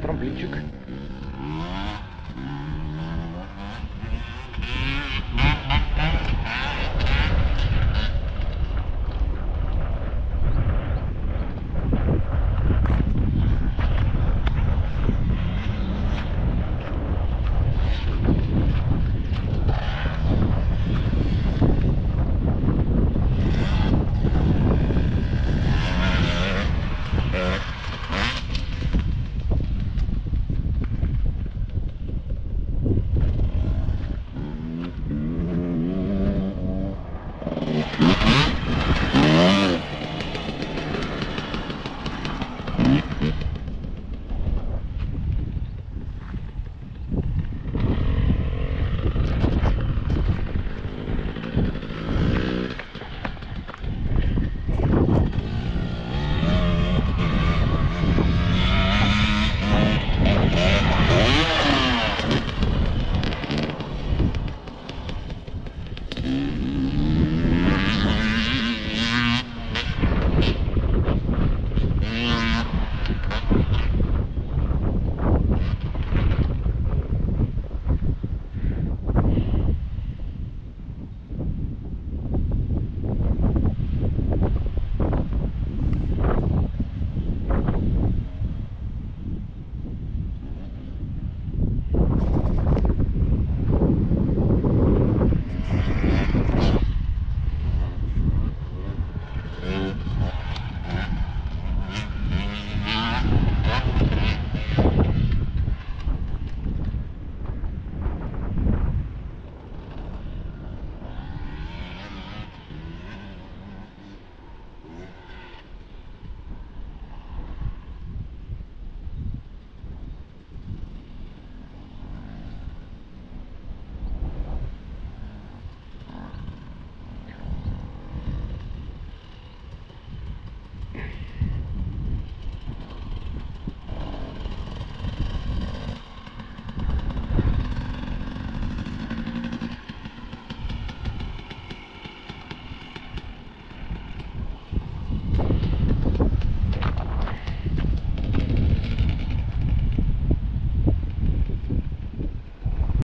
Типа, трамплинчик.